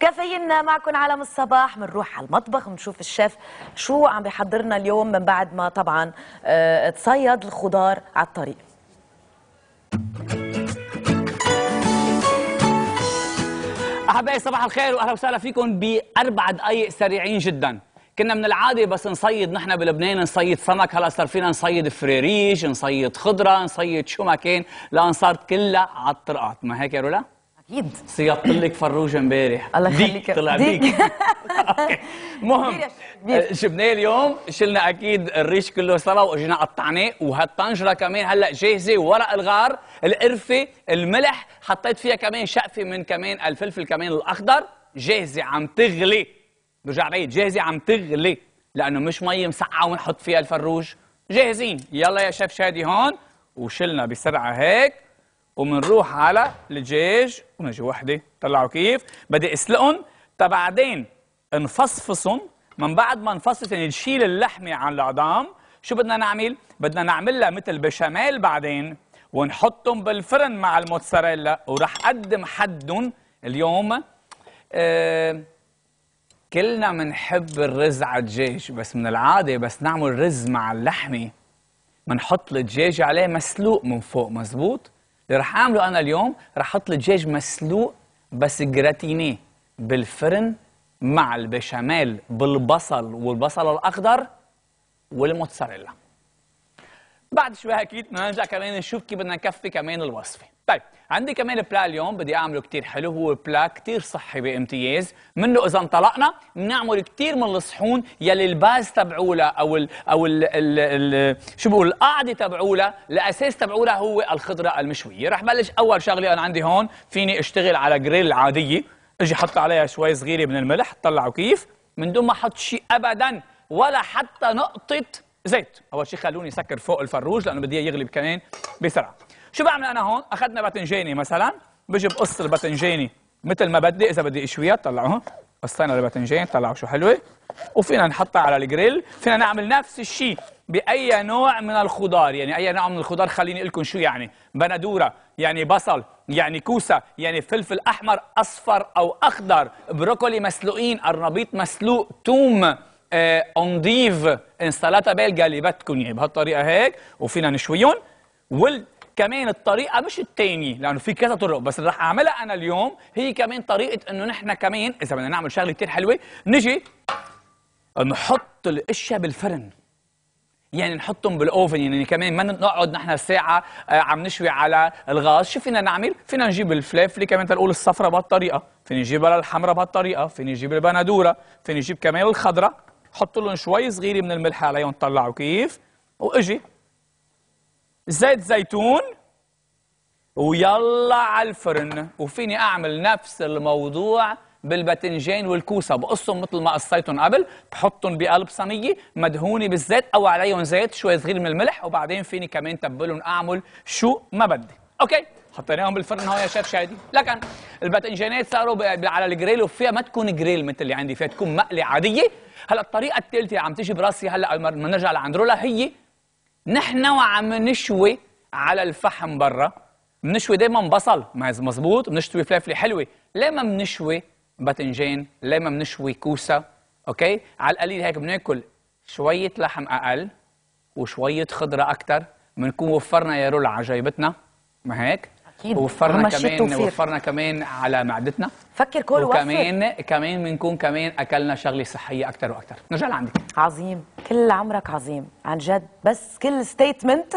كافيين معكم عالم الصباح بنروح على المطبخ بنشوف الشيف شو عم بيحضرنا اليوم من بعد ما طبعا آه، تصيد الخضار على الطريق. أحبائي صباح الخير واهلا وسهلا فيكم بأربع دقائق سريعين جدا. كنا من العادة بس نصيد نحن بلبنان نصيد سمك. هلأ صار فينا نصيد فريريش نصيد خضرة نصيد شو ما كان لأن صارت كلها على الطرقات. ما هيك يا رولا؟ أكيد صيدت لك فروج امبارح. الله يخليك. طلع ديك. مهم. شبناه اليوم شلنا أكيد الريش كله سوا واجينا قطعناه وهالطنجره كمان؟ هلأ جاهزة ورق الغار القرفة الملح. حطيت فيها كمان شقفة من كمان الفلفل كمان الأخضر. جاهزة عم تغلي. برجع بعيد. جاهزة عم تغلي. لأنه مش مي مسقعة ونحط فيها الفروج. جاهزين. يلا يا شيف شادي هون. وشلنا بسرعة هيك. ومنروح على الدجاج ونجي وحدة طلعوا كيف؟ بدي اسلقهم. بعدين نفصفصهم من بعد ما نفصص يعني نشيل اللحمة عن العظام شو بدنا نعمل؟ بدنا نعمل لها مثل بشاميل بعدين ونحطهم بالفرن مع الموتزاريلا. وراح اقدم حدهم اليوم. آه كلنا بنحب الرز على الدجاج بس من العادة بس نعمل رز مع اللحمة. بنحط الدجاج عليه مسلوق من فوق مزبوط؟ اللي رح أعمله أنا اليوم رح أحط الدجاج مسلوق بس gratiné بالفرن مع البشاميل بالبصل والبصل الأخضر والموتزاريلا. بعد شوي أكيد بدنا نرجع كمان نشوف كيف بدنا نكفي كمان الوصفه طيب عندي كمان plat اليوم بدي أعمله كتير حلو هو plat كتير صحي بامتياز. منه إذا انطلقنا بنعمل كتير من الصحون يلي ال base تبعولا أو ال أو ال ال ال شو بقول القاعدة تبعولا الاساس تبعولا هو الخضرة المشوية. رح بلش أول شغلة أنا عندي هون فيني أشتغل على جريل عادية. أجي أحط عليها شوي صغيرة من الملح طلعوا كيف. من دون ما أحط شيء ابدا ولا حتى نقطة زيت. أول شيء خلوني سكر فوق الفروج لأنه بدي يغلي كمان بسرعة. شو بعمل أنا هون؟ أخذنا باذنجاني مثلا بجي بقص الباذنجاني مثل ما بدي إذا بدي اشويها طلعوا هون قصينا الباذنجان طلعوا شو حلوة. وفينا نحطها على الجريل. فينا نعمل نفس الشيء بأي نوع من الخضار. يعني أي نوع من الخضار خليني لكم شو يعني. بندورة يعني بصل يعني كوسة يعني فلفل أحمر أصفر أو أخضر بروكولي مسلوقين قرنبيط مسلوق توم. آه، انديف انسالات بلجا اللي بدكم يعني بهالطريقة هيك وفينا نشويهم وال كمان الطريقة مش التانية لأنه في كذا طرق بس اللي رح أعملها أنا اليوم. هي كمان طريقة إنه نحن كمان إذا بدنا نعمل شغلة كتير حلوة نجي نحط الأشياء بالفرن. يعني نحطهم بالأوفن يعني كمان ما نقعد نحن ساعة آه، عم نشوي على الغاز. شو فينا نعمل؟ فينا نجيب الفلافله كمان تنقول الصفرة بهالطريقة. فينا نجيبها الحمراء بهالطريقة. فينا نجيب البندورة. فينا نجيب كمان الخضراء حط لهم شوي صغيرة من الملح عليهم طلعوا كيف. وإجي. زيت زيتون. ويلا على الفرن. وفيني أعمل نفس الموضوع بالباذنجان والكوسة. بقصهم مثل ما قصيتهم قبل. بحطهم بقلب صينية مدهونة بالزيت أو عليهم زيت شوي صغير من الملح. وبعدين فيني كمان تبلهم أعمل شو ما بدي. okay؟ حطيناهم بالفرن هون يا شيف شادي لكن الباذنجانات صاروا على الجريل. وفيها ما تكون جريل مثل اللي عندي. فيها تكون مقلي عادية. هلا الطريقة الثالثه عم تيجي براسي هلا لما نرجع لعند رولا هي نحن وعم نشوي على الفحم برا بنشوي دايما بصل مز- مزبوط بنشوي فلافلة حلوة ليه ما بنشوي باذنجان ليه ما بنشوي كوسة okay؟ على القليل هيك بناكل شوية لحم أقل وشوية خضرة أكثر بنكون وفرنا يا رولا على جيبتنا ما هيك؟ ووفرنا أهم شيء كمان. وفرنا كمان على معدتنا. فكر كل وفر وكمان كمان بنكون كمان أكلنا شغلة صحية أكثر وأكثر نرجع لعندك. عظيم. كل عمرك عظيم. عن جد. بس كل statement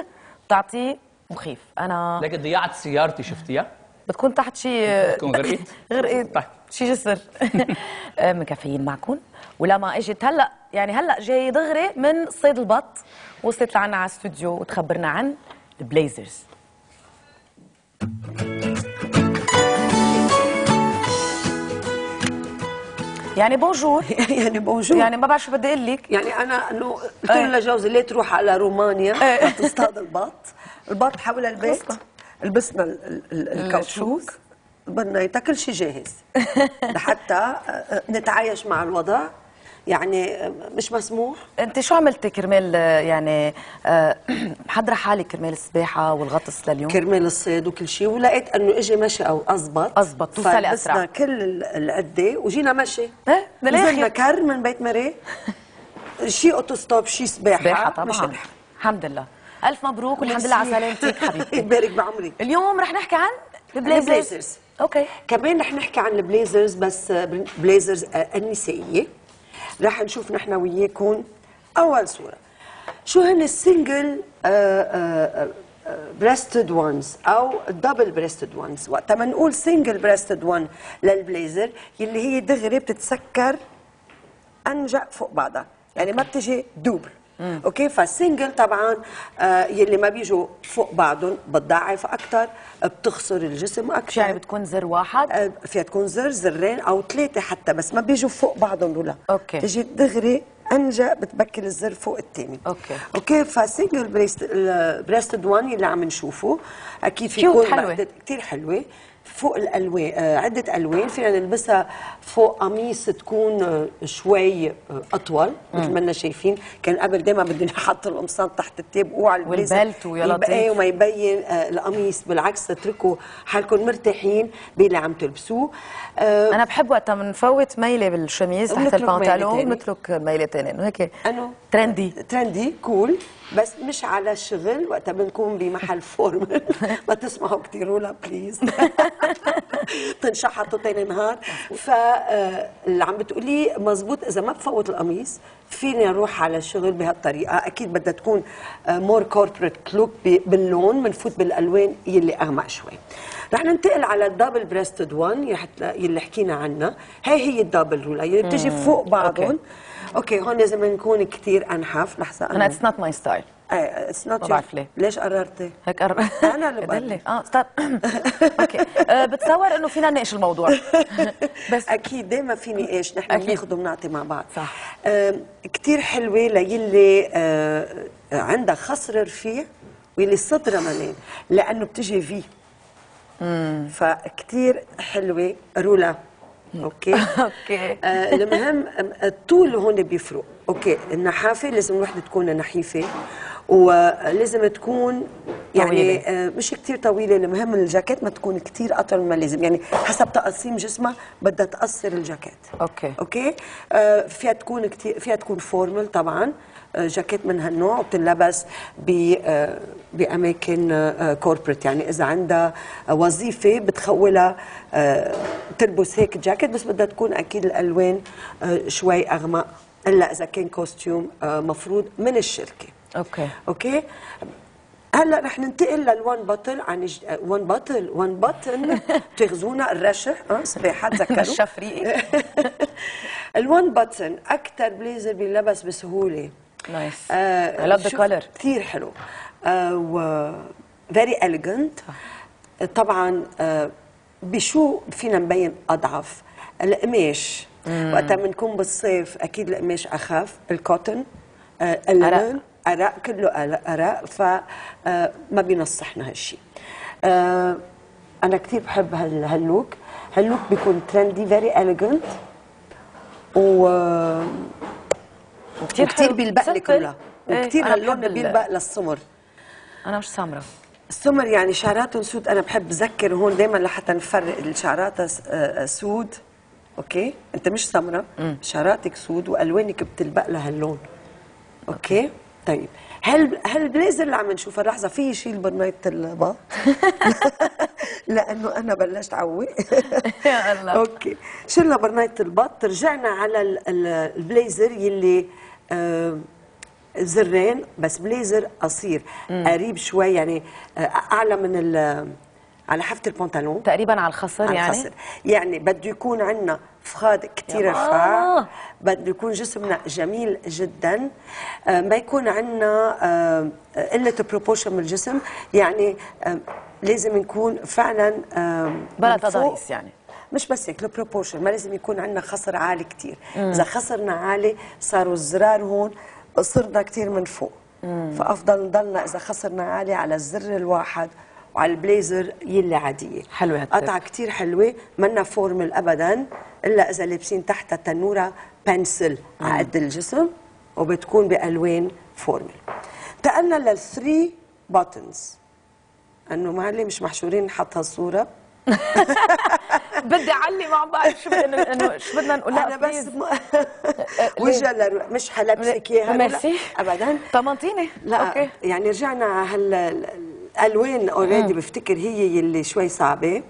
بتعطيه مخيف. أنا لكن ضيعت سيارتي شفتيها؟ بتكون تحت شيء بتكون غرقت؟ غرقت طيب. شي جسر. آه، مكفيين معكم. ولما اجت هلا يعني هلا جاي دغري من صيد البط. وصلت لعنا على الاستوديو وتخبرنا عن ال blazers. يعني bonjour يعني bonjour يعني ما بعرف شو بدي أقول لك. يعني أنا إنه قلت إيه. له لجوزي ليه تروح على رومانيا؟ إيه. تصطاد البط. البط حول البيت. لبسنا ال- الكاوتشوك. بدنا كل شيء جاهز. لحتى آه، نتعايش مع الوضع. يعني آه، مش مسموح؟ انت شو عملتي كرمال آه، يعني آه، محضره حالك كرمال السباحة والغطس لليوم؟ كرمال الصيد وكل شيء ولقيت إنه إجي مشي أو أزبط. أزبط، توصلي أسرع. كل ال- العده وجينا مشي. بالآخر. نزلنا كر من بيت مري. شي auto-stop شي سباحة. سباحة مش طبعا. الحمد لله. ألف مبروك والحمد لله على سلامتك حبيبتي. يبارك بعمرك. اليوم رح نحكي عن ال blazers. okay. كمان رح نحكي عن ال blazers بس آه، blazers آه، النسائية. رح نشوف نحن وياكم أول صورة. شو هن ال single breasted ones أو ال double breasted ones وقت ما نقول single breasted one لل blazer يلي هي دغري بتتسكر أنجا فوق بعضها. يعني ما بتجي double. okay؟ فال single طبعا آه يلي ما بيجوا فوق بعضهم بتضعف أكثر بتخسر الجسم أكثر يعني بتكون زر واحد؟ آه، فيها تكون زر زرين أو ثلاثة حتى بس ما بيجوا فوق بعضهم ولا okay. تجي دغري أنجا بتبكل الزر فوق الثاني. okay. okay؟ ف single breast breasted one اللي عم نشوفه أكيد في يكون. كثير حلوة. فوق الألوان آه عدة ألوان. فينا نلبسها فوق قميص تكون آه، شوي آه، أطول مثل ما لنا شايفين. كان قبل دائما بدنا نحط القمصان تحت التيب وعلى البليزر وال belt ويا لطيف. وما يبين آه، القميص. بالعكس تتركوا حالكم مرتاحين باللي عم تلبسوه. أنا بحب وقتها بنفوت ميلة بالشميز تحت البنطلون. ونترك ميلة ثانية إنه هيك؟ trendy. trendy cool بس مش على الشغل. وقتها بنكون بمحل formal ما تسمعوا كثير رولا please تنشحطوا تاني نهار فاللي عم بتقولي مزبوط إذا ما بفوت القميص فيني أروح على الشغل بهالطريقه أكيد بدها تكون more corporate look باللون بنفوت بالألوان يلي أغمق شوي. رح ننتقل على ال double breasted one يلي حكينا عنها. هي هي ال double رولا يلي بتجي فوق بعضهم. okay. هون لازم نكون كثير انحف لحظة أنا it's not my style it's not ما بعرف ليه. ليش قررتي؟ هيك قرب أنا اللي آه stop okay. آه، بتصور إنه فينا نناقش الموضوع. بس أكيد. دائما في نقاش نحن. بناخذ وبنعطي مع بعض. صح. كثير حلوة للي آه، عندها خصر رفيع واللي صدرها مليان لأنه بتجي V. فكتير حلوة. رولا. okay. okay. آه المهم الطول هون بيفرق. okay. النحافة لازم الوحدة تكون نحيفة. ولازم تكون يعني طويلة. آه مش كتير طويلة المهم الجاكيت ما تكون كتير أطول ما لازم. يعني حسب تقسيم جسمها بدها تقصر الجاكيت. okay. okay? آه فيها تكون كتير فيها تكون formal طبعا. آه، جاكيت من هالنوع وبتنلبس ب آه، باماكن corporate يعني إذا عندها وظيفة بتخولها آه، تلبس هيك جاكيت بس بدها تكون أكيد الألوان آه، شوي أغمق. إلا إذا كان costume آه، مفروض من الشركة. okay. okay? هلا رح ننتقل لل one button عن ج... one button one button بتغزونا الرشح آه سباحه تذكروا. نشف ريقك. ال one button أكثر بليزر بينلبس بسهولة. آه I love the شوف، color. كثير حلو. آه و very elegant طبعا آه بشو فينا نبين أضعف؟ القماش. وقتها بنكون بالصيف أكيد القماش أخف. ال cotton آه أرق كله أرق فما بينصحنا هالشيء آه أنا كثير بحب هال- هال look. هال look بيكون trendy very elegant و وكثير حلو. بيلبق لك إيه، وكثير هاللون بيلبق للسمر. أنا مش سمرة السمر يعني شعراتهم سود. أنا بحب ذكر هون دائما لحتى نفرق الشعرات آه، سود. okay? أنت مش سمراء شعراتك سود وألوانك بتلبق لها اللون okay? طيب هل هالبليزر اللي عم نشوفه؟ لحظة في يشيل برنايه الباط لأنه أنا بلشت عوق يا الله. أوكي. شلنا برنايه البط رجعنا على ال- ال- البليزر يلي آه، زرين بس بليزر قصير قريب شوي يعني آه، أعلى من ال- على حافة البنطلون. تقريبا على الخصر على يعني؟ الخصر. يعني بده يكون عندنا فخاد كتير يا رفاع. بده يكون جسمنا جميل جدا. آه، ما يكون عندنا آه، قلة proportion من الجسم. يعني آه، لازم نكون فعلا بلا. تضاريس يعني. مش بس هيك ال proportion ما لازم يكون عندنا خصر عالي كتير. إذا خصرنا عالي صاروا الزرار هون صرنا كتير من فوق. فأفضل نضلنا إذا خصرنا عالي على الزر الواحد. وعلى البليزر يلي عادية. حلوة هال tip. قطعة كتير حلوة منا formal ابدا إلا إذا لابسين تحتها تنورة pencil على قد الجسم وبتكون بألوان formal انتقلنا لل three buttons إنه معلي مش محشورين نحط هالصورة؟ بدي أعلي مع بعض شو بدنا إنه شو بدنا نقول. أنا بس. م... وجه. مش حلبسك إياها. ميرسي ابدا. طمنتيني. لا okay. يعني رجعنا هلا الألوان already بفتكر هي يلي شوي صعبة.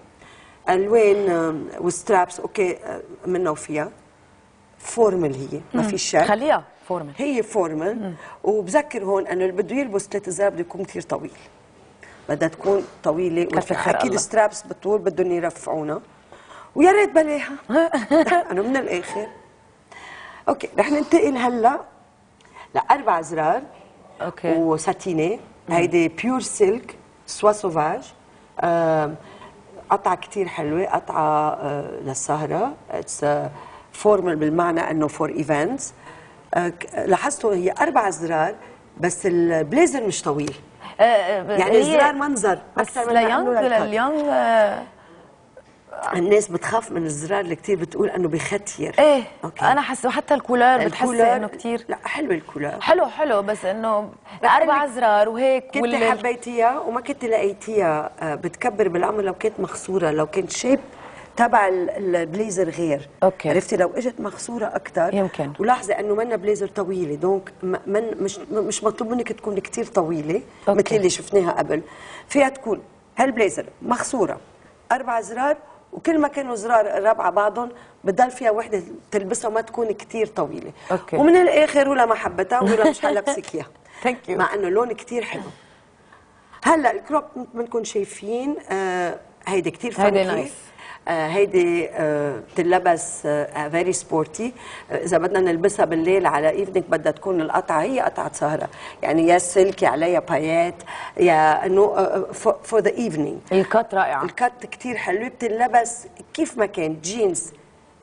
ألوان و stripes okay آه، منا وفيها formal هي ما في شك. خليها formal هي formal وبذكر هون إنه اللي بده يلبس ثلاث زرار بده يكون كثير طويل. بدها تكون طويلة أكيد. stripes بالطول بدهم يرفعونا. ويا ريت بلاها. أنا من الآخر. okay رح ننتقل هلأ لأربع زرار okay. و satiny هيدي pure silk soie sauvage قطعة كتير حلوة قطعة آه، للسهرة. it's formal بالمعنى إنه for events لاحظتوا هي أربع زرار بس البليزر مش طويل. يعني الزرار منظر بس أكثر من. لل young آه، الناس بتخاف من الزرار اللي كتير بتقول إنه بختير إيه okay. أنا حاسة حتى ال collar بتحسي إنه كثير لا حلو ال collar حلو حلو بس إنه أربع زرار وهيك كنت حبيتيها وما كنت لقيتيها آه، بتكبر بالعمر لو كانت مخصورة لو كانت shape تبع ال- البليزر غير okay. عرفتي لو إجت مخصورة أكثر يمكن. ولاحظي إنه منا بليزر طويلة donc من مش مش مطلوب منك تكون كتير طويلة. مثل اللي شفناها قبل فيها تكون هالبليزر مخصورة أربع زرار وكل ما كانوا زرار على بعضهم بضل فيها وحدة تلبسها وما تكون كتير طويلة okay. ومن الآخر ولا ما حبتها ولا مش حلبسك اياها. مع إنه اللون كتير حلو هلأ ال crop مثل ما انكم شايفين آه هيدي كتير هيدي funky nice. آه هيدي آه بتلبس very sporty إذا بدنا نلبسها بالليل على evening بدها تكون القطعة هي قطعة سهرة. يعني يا silky عليها paillettes يا إنه for the evening ال cut رائعه ال cut كتير حلوة بتنلبس كيف ما كان جينز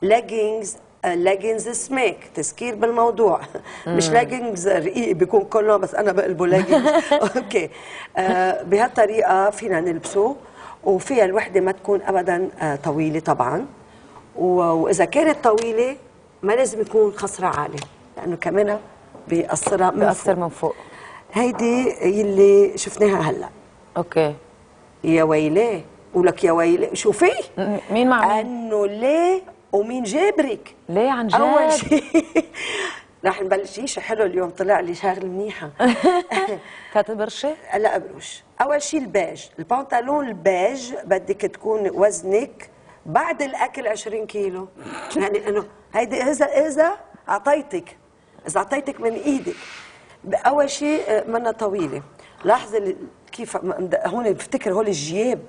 ليجينجز ليجينز سميك تسكير بالموضوع. مش ليجينجز رقيق بيكون كله بس أنا بقلبه leggings okay آه بهالطريقة فينا نلبسه. وفيها الوحدة ما تكون ابدا آه طويلة طبعا. وإذا كانت طويلة ما لازم يكون خصرها عالي لأنه كمان بيأثرها من بأثر فوق. من فوق. هيدي يلي شفناها هلأ. أوكي. يا ويلاه ولك يا ويلاه شوفي. مين مع مين؟ أنه ليه ومين جابرك؟ ليه عن جد؟ اول شيء رح نبلش شيء حلو اليوم طلع لي شغله منيحه كانت برشة؟ لا ابروش أول شيء الباج البنطلون الباج بدك تكون وزنك بعد الأكل 20 كيلو. يعني إنه هيدي إذا إذا أعطيتك إذا أعطيتك من إيدك. أول شيء آه، منا طويلة. ال- كيف هون بفتكر هول الجياب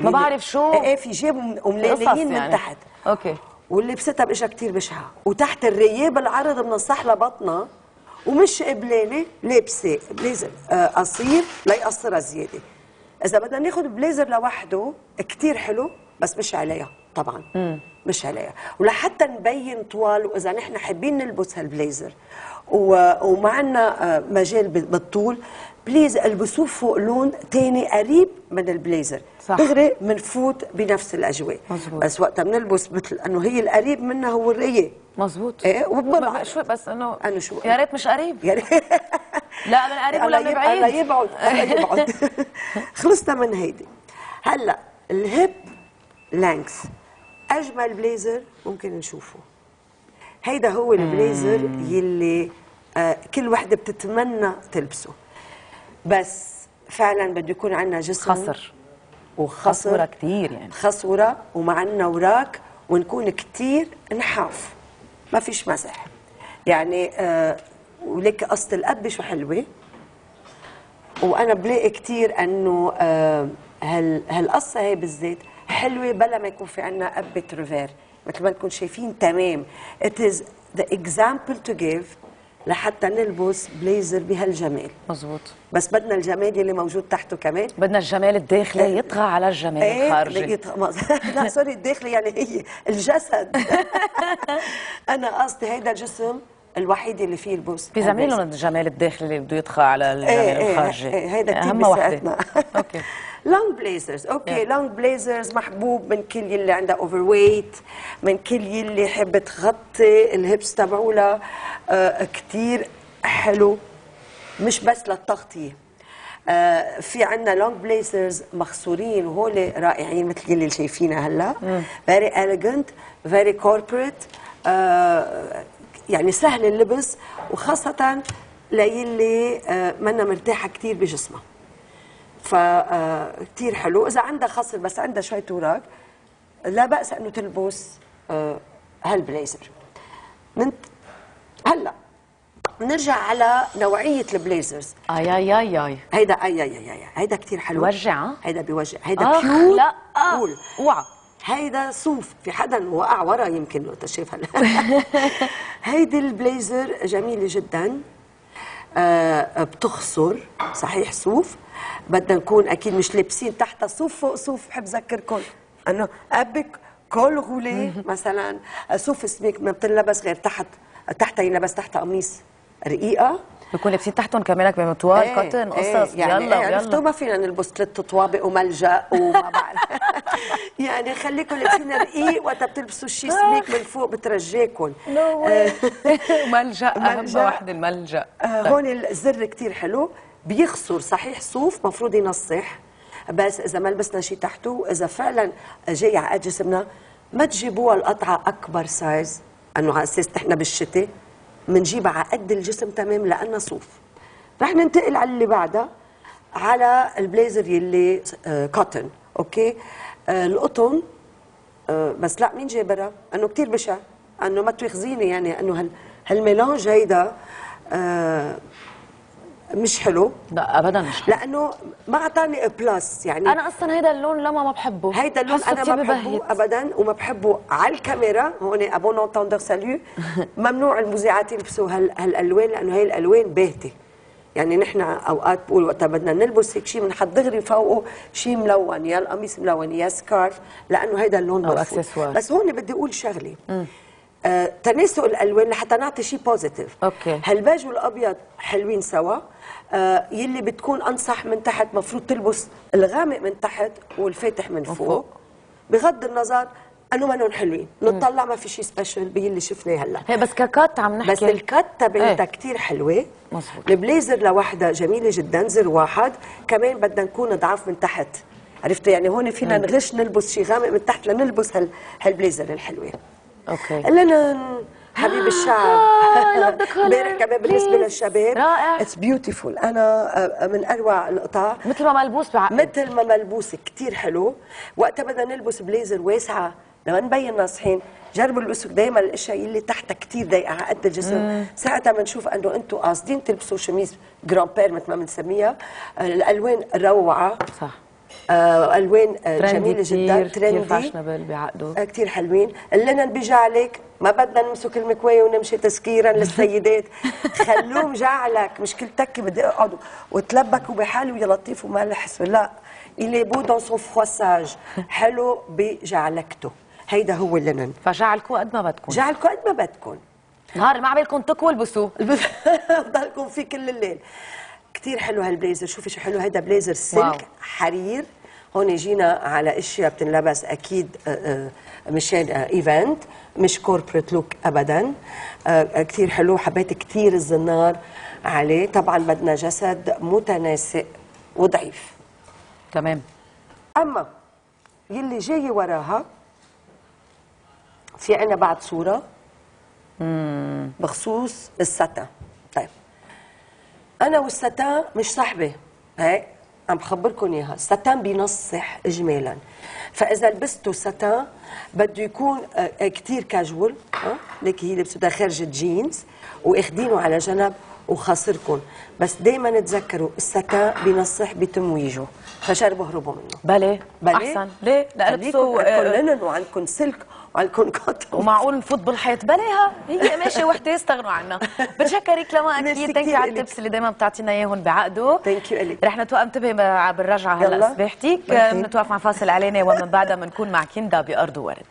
ما بعرف شو. إيه في جيب وم- قصص ومليليين من يعني. تحت. أوكي. ولبستها بإجا كتير بشعة. وتحت الريه بالعرض من الصح لبطنها. ومش قبلانة لابسة بليزر آه، قصير ليقصرها زيادة. إذا بدنا ناخذ بليزر لوحده كتير حلو بس مش عليها طبعا. مش عليها. ولحتى نبين طوال وإذا نحن حابين نلبس هالبليزر. و- وما عندنا آه، مجال بالطول. بليز البسوه فوق لون تاني قريب من البليزر. صح. دغري بنفوت بنفس الأجواء. مزبوط. بس وقتها بنلبس مثل إنه هي القريب منها هو الريه مزبوط وبضل ب- شو بس إنه أنا شو؟ يا ريت مش قريب. يعني لا من قريب ولا من الله بعيد يبعد الله يبعد. خلصنا من هيدي. هلأ الهيب لانكس أجمل بليزر ممكن نشوفه. هيدا هو البليزر يلي آه كل وحدة بتتمنى تلبسه. بس فعلا بده يكون عندنا جسم خصر. وخصر. خصورة كتير يعني. خصورة ومعنا وراك ونكون كتير نحاف. ما فيش مزح يعني آه ولك قصة القبة شو حلوة؟ وأنا بلاقي كتير إنه آه هال هالقصة هي بالذات حلوة بلا ما يكون في عنا قبة ريفير مثل ما نكون شايفين تمام. It is the example to give لحتى نلبس بليزر بهالجمال مزبوط بس بدنا الجمال اللي موجود تحته كمان. بدنا الجمال الداخلي يطغى على الجمال إيه الخارجي. مز... لا سوري الداخلي يعني هي الجسد. أنا قصدي هيدا الجسم الوحيد اللي فيه البوس بيزعمل لهم الجمال الداخلي اللي بده يدخل على الجمال إيه الخارجي. إيه هيدا كتير أهم وحده بيساعدنا. أوكي. لونج بليزرز أوكي. لونج بليزرز محبوب من كل يلي عندها overweight من كل يلي حب تغطي ال hips تبعولها آه كثير حلو. مش بس للتغطية. آه في عندنا long blazers مخصورين وهول رائعين مثل يلي شايفينها هلا. very elegant very corporate يعني سهل اللبس وخاصة ليلي آه منا مرتاحة كثير بجسمها. فكتير حلو. إذا عندها خصر بس عندها شوية اوراق لا بأس إنه تلبس آه، هالبليزر. من هلا نرجع على نوعية البليزرز. آي آي آي آي. هيدا آي آي آي آي هيدا كثير حلو. بوجع، ها؟ هيدا بيوجع. هيدا اخ كيوت لا. كول اوعى هيدا صوف. في حدا وقع ورا يمكن لو تشوف هلا. هيدي البليزر جميلة جدا. آه بتخصر صحيح صوف. بدنا نكون أكيد مش لابسين تحتها صوف فوق صوف بحب ذكركم انه أبك كول غولي مثلا صوف سميك ما بتنلبس غير تحت تحتها ينلبس تحتها قميص رقيقة. بكون لابسين تحتهم كمان بمطوال إيه، كوتن قصص. يعني يلا إيه عرفتوا يلا. ما فينا نلبس ثلاث طوابق وملجأ وما بعرف. يعني خليكم لابسين رقيق وقت بتلبسوا شيء سميك من فوق بترجاكم ملجأ أهم. وحده الملجأ. آه، هون الزر كتير حلو. بيخسر صحيح صوف مفروض ينصح. بس إذا ما لبسنا شيء تحته واذا فعلا جاي على قد جسمنا ما تجيبوها القطعة أكبر size أنه على أساس نحن بالشتاء بنجيبها على قد الجسم تمام لأنها صوف. رح ننتقل على اللي بعدها على البليزر يلي آه cotton OK؟ آه القطن آه بس لا مين جابرها؟ أنه كثير بشع أنه ما تواخذيني يعني أنه هال هال mélange هيدا آه مش حلو. لا ابدا مش حلو. لأنه ما أعطاني plus يعني أنا أصلا هيدا اللون لما ما بحبه. هيدا اللون أنا ما بحبه ببهت. ابدا وما بحبه على الكاميرا. هون à bon entendeur salut ممنوع المذيعات يلبسوا هال هالألوان لأنه هي الألوان باهتة. يعني نحن أوقات بقول وقتها بدنا نلبس هيك شيء بنحط دغري فوقه شيء ملون يا القميص ملون يا scarf لأنه هيدا اللون مرفوض. بس هون بدي أقول شغلة. آه تناسق الألوان لحتى نعطي شيء positive OK. هالبيج والأبيض حلوين سوا. آه يلي بتكون أنصح من تحت مفروض تلبس الغامق من تحت والفاتح من فوق, فوق. بغض النظر انه منهم حلوين. نطلع ما في شيء special باللي شفناه هلا. هي بس ك cut عم نحكي. بس ال cut تبعتها إيه. كثير حلوة. مزبوط. البليزر لوحدها جميلة جدا زر واحد. كمان بدنا نكون ضعاف من تحت. عرفت يعني هون فينا نغش نلبس شيء غامق من تحت لنلبس هال هالبليزر الحلوة. OK. ال linen حبيب الشعب. امبارح كمان بالنسبة. للشباب رائع. It's beautiful أنا آه، من اروع القطع. مثل ما ملبوس بعقل. مثل ما ملبوس كتير حلو. وقتها بدنا نلبس بليزر واسعة لما نبين ناصحين جربوا البسوا دائما الأشياء اللي تحتها كتير ضيقة على قد الجسم. ساعتها بنشوف إنه أنتم قاصدين تلبسوا chemise grand-père مثل ما بنسميها. آه، الألوان روعة. صح. ألوان آه، جميلة جدا ترندي. فاشنبل بعقده. آه، كتير حلوين. اللينن بجعلك ما بدنا نمسك المكوايه ونمشي تسكيرا للسيدات. خلوه مجعلك مش كل تكه بدي أقعد وتلبكوا بحاله يا لطيف وما لحس. لا إلي بو دون سون فروساج حلو بجعلكته هيدا هو اللينن فجعلكوا قد ما بدكم جعلكم قد ما بدكم نهار ما عبالكم تكوا البسوه بضلكم فيه كل الليل. كتير حلو هالبليزر. شوفي شو حلو هيدا blazer wow. Silk حرير. هون جينا على أشياء بتنلبس أكيد آه، آه، مشان event مش corporate look ابدا. آه، آه، كتير حلو حبيت كتير الزنار عليه. طبعا بدنا جسد متناسق وضعيف. تمام. أما يلي جاي وراها في عنا بعد صورة. بخصوص الستان طيب أنا والستان مش صاحبة. هيك؟ عم بخبركم إياها. الستان بينصح اجمالا. فإذا لبستوا ستان بده يكون كتير كاجوال ليك هي لبستها خارج جينز وأخدينه على جنب وخاصركم بس دائما تذكروا الستان بينصح بتمويجه فشربوا اهربوا منه. بلي بلي أحسن. ليه؟ لا خليكم لبسوا عندكم آه، لينن وعندكم سلك وعندكم كوتون ومعقول نفوت بالحيط بليها هي قماشه وحده يستغنوا عنها. بتشكرك لما أكيد. ثانك يو على. التبس اللي دايما بتعطينا إياهم بعقده. Thank you إلك. رح نتوقف انتبه بالرجعه هلا مرحبا. بنتوقف مع فاصل اعلاني ومن بعدها بنكون مع كندا بأرض وورد.